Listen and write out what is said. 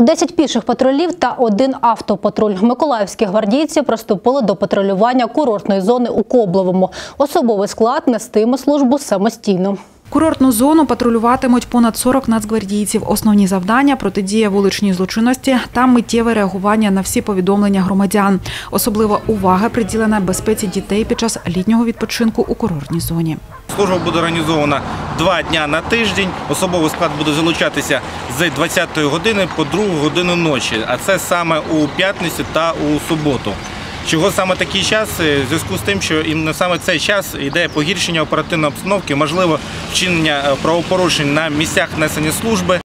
10 піших патрулів та один автопатруль. Миколаївські гвардійці приступили до патрулювання курортної зони у Кобловому. Особовий склад нестиме службу самостійно. Курортну зону патрулюватимуть понад 40 нацгвардійців. Основні завдання – протидія вуличній злочинності та миттєве реагування на всі повідомлення громадян. Особлива увага приділена безпеці дітей під час літнього відпочинку у курортній зоні. Служба буде організована два дня на тиждень. Особовий склад буде залучатися з 20-ї години по 2 годину ночі, а це саме у п'ятницю та у суботу. Чого саме такий час? Е, В зв'язку з тим, що іменно саме цей час йде погіршення оперативної обстановки, можливо, вчинення е, правопорушень на місцях несення служби.